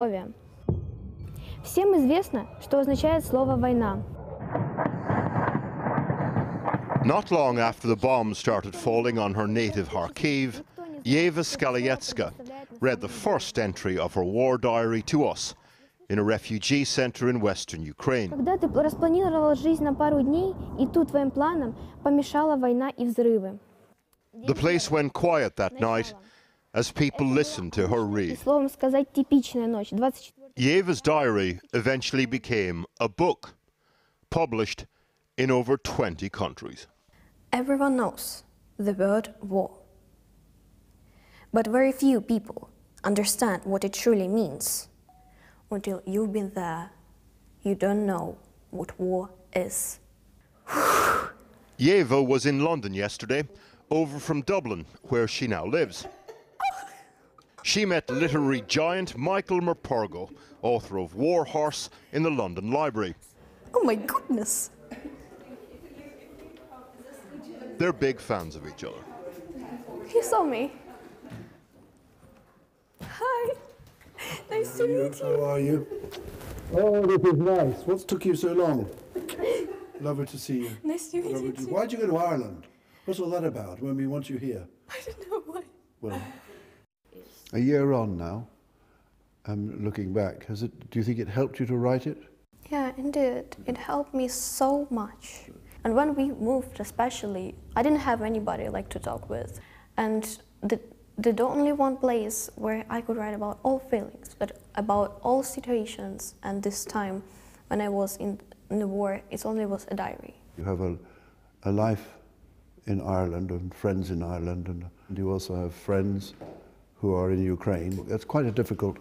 Слове. Всем известно, что означает слово «война». Not long after the bombs started falling on her native Kharkiv, Yeva Skalietska read the first entry of her war diary to us in a refugee center in western Ukraine. Когда ты распланировал жизнь на пару дней, и тут твоим планам помешала война и взрывы. The place went quiet that night as people listened to her И read. словом сказать, типичная ночь. 24 Yeva's diary eventually became a book, published in over 20 countries. Everyone knows the word war. But very few people understand what it truly means. Until you've been there, you don't know what war is. Yeva was in London yesterday, over from Dublin, where she now lives. She met literary giant Michael Morpurgo, author of War Horse, in the London Library. Oh my goodness! They're big fans of each other. He saw me. Hi! Nice to meet you. How are you? Oh, this is nice. What took you so long? Lovely to see you. Nice to meet Lovely you. to- too. Why'd you go to Ireland? What's all that about when we want you here? I don't know why. Well, a year on now, um, looking back, has it, do you think it helped you to write it? Yeah, indeed. It helped me so much. And when we moved, especially, I didn't have anybody like to talk with. And the, the only one place where I could write about all feelings, but about all situations, and this time when I was in, in the war, it only was a diary. You have a, a life in Ireland and friends in Ireland, and you also have friends who are in Ukraine. That's quite a difficult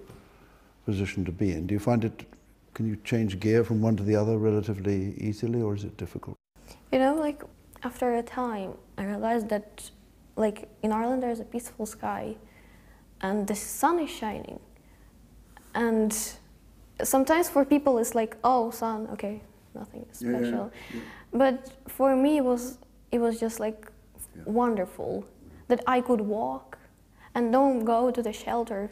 position to be in. Do you find it, can you change gear from one to the other relatively easily, or is it difficult? You know, like after a time, I realized that, like in Ireland, there's a peaceful sky, and the sun is shining. And sometimes for people, it's like, oh, sun, okay, nothing Yeah, yeah, special. But for me, it was it was just like wonderful that I could walk and don't go to the shelter,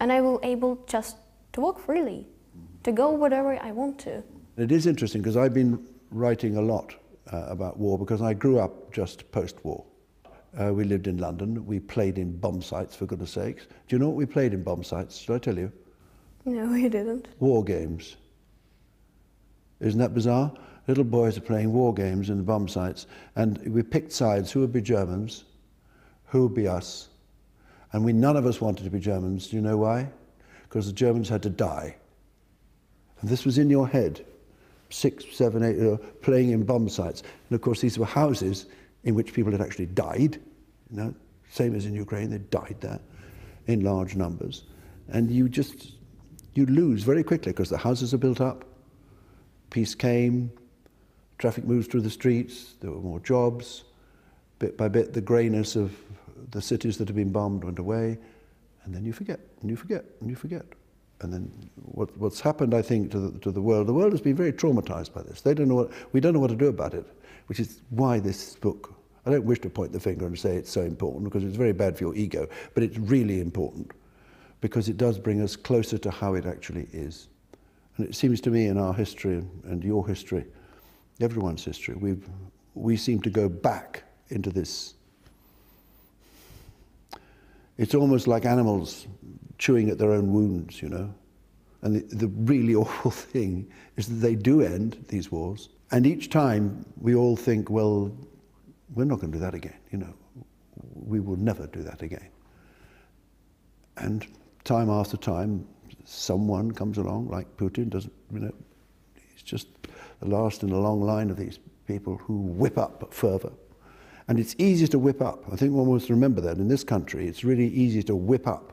and I will able just to walk freely, to go wherever I want to. It is interesting because I've been writing a lot uh, about war because I grew up just post-war. Uh, we lived in London. We played in bomb sites, for goodness sakes. Do you know what we played in bomb sites? Should I tell you? No, you didn't. War games. Isn't that bizarre? Little boys are playing war games in the bomb sites, and we picked sides. Who would be Germans? Who would be us? And we none of us wanted to be Germans. Do you know why? Because the Germans had to die. And this was in your head. Six, seven, eight, uh, playing in bomb sites. And of course, these were houses in which people had actually died. You know, same as in Ukraine, they died there in large numbers. And you just, you lose very quickly because the houses are built up. Peace came, traffic moved through the streets, there were more jobs. Bit by bit, the greyness of the cities that had been bombed went away. And then you forget, and you forget, and you forget. And then what, what's happened, I think, to the, to the world, the world has been very traumatized by this. They don't know what, we don't know what to do about it, which is why this book, I don't wish to point the finger and say it's so important because it's very bad for your ego, but it's really important because it does bring us closer to how it actually is. And it seems to me in our history and your history, everyone's history, we've, we seem to go back into this. It's almost like animals chewing at their own wounds, you know. And the, the really awful thing is that they do end, these wars. And each time we all think, well, we're not going to do that again, you know. We will never do that again. And time after time, someone comes along, like Putin, doesn't, you know, he's just the last in a long line of these people who whip up fervour. And it's easy to whip up. I think one must remember that in this country, it's really easy to whip up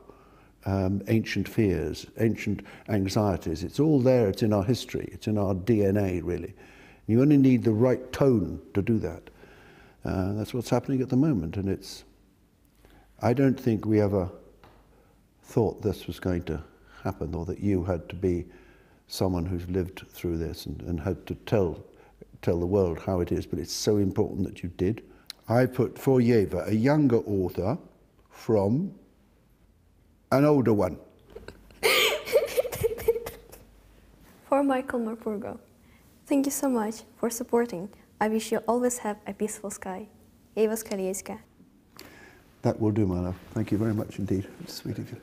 um, ancient fears, ancient anxieties. It's all there, it's in our history, it's in our DNA, really. You only need the right tone to do that. Uh, that's what's happening at the moment, and it's. I don't think we ever thought this was going to happen, or that you had to be someone who's lived through this and, and had to tell tell the world how it is. But it's so important that you did. I put Foyeva, a younger author from an older one. for Michael Morpurgo. Thank you so much for supporting. I wish you always have a peaceful sky. Yeva Skalietska. That will do, my love. Thank you very much indeed. Sweet of you.